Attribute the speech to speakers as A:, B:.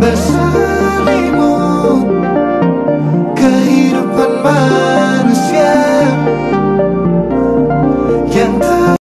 A: the sun.